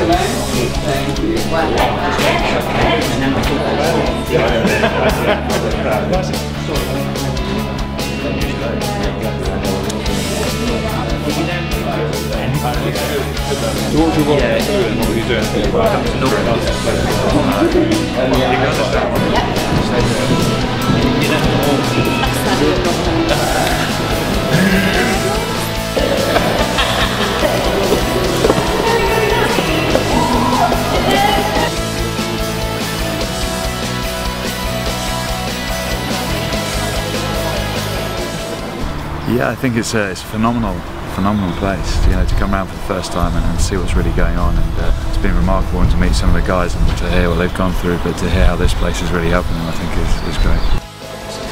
Thank you. What do you want? What were you doing? Yeah, I think it's a, it's a phenomenal, phenomenal place. You know, to come around for the first time and, and see what's really going on, and uh, it's been remarkable. And to meet some of the guys and to hear what they've gone through, but to hear how this place is really helping them, I think is, is great.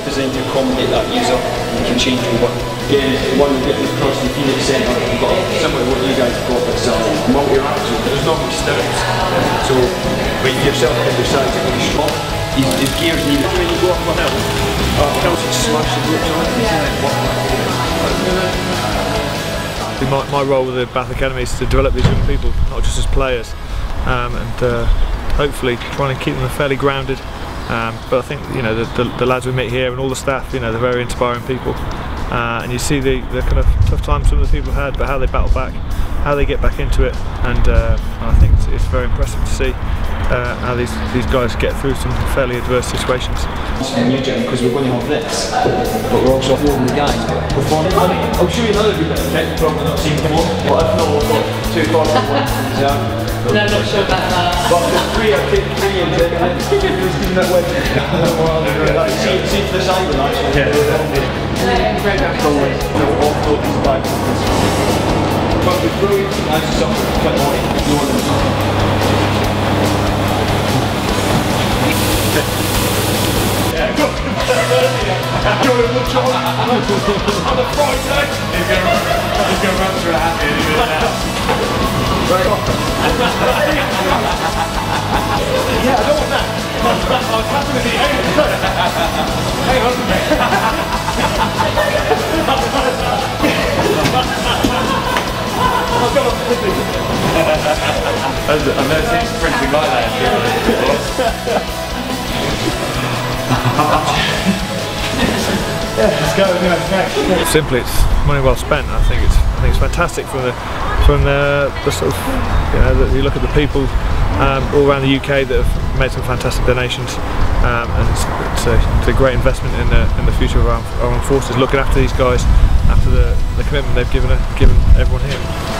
designed to accommodate that user. You can change over. Again, one getting across the Phoenix Centre, you've got similar to what you guys have got, but it's a multi-axle. There's not much steps. So, but yourself can decide to go strong. His, his gears need it. When you go up a hill, uh, hills can smash the brakes on it. My, my role with the Bath Academy is to develop these young people, not just as players, um, and uh, hopefully trying to keep them fairly grounded. Um, but I think you know the, the, the lads we meet here and all the staff, you know, they're very inspiring people. Uh, and you see the, the kind of tough times some of the people had, but how they battle back, how they get back into it, and uh, I think it's, it's very impressive to see uh, how these, these guys get through some fairly adverse situations. It's a new gym because we're going to have this, but we're also holding the guys performing. I'll show you another good bit of tech you've probably not seen come up. But if not, we've got two cars and one from reserve. No, I'm not sure about that. But the three are taking three in it, and then who's giving that way? See, see to the side of that. Yeah. Brilliant, as something quite naughty, no one knows. I've never seen sprinting like that. simply it's money well spent. I think it's I think it's fantastic from the from the, the sort of you know that you look at the people um, all around the UK that have made some fantastic donations, um, and it's, it's, a, it's a great investment in the in the future of our, our armed forces. Looking after these guys, after the, the commitment they've given given everyone here.